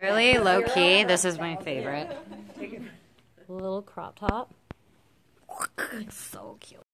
Really low key. This is my favorite. Little crop top. so cute.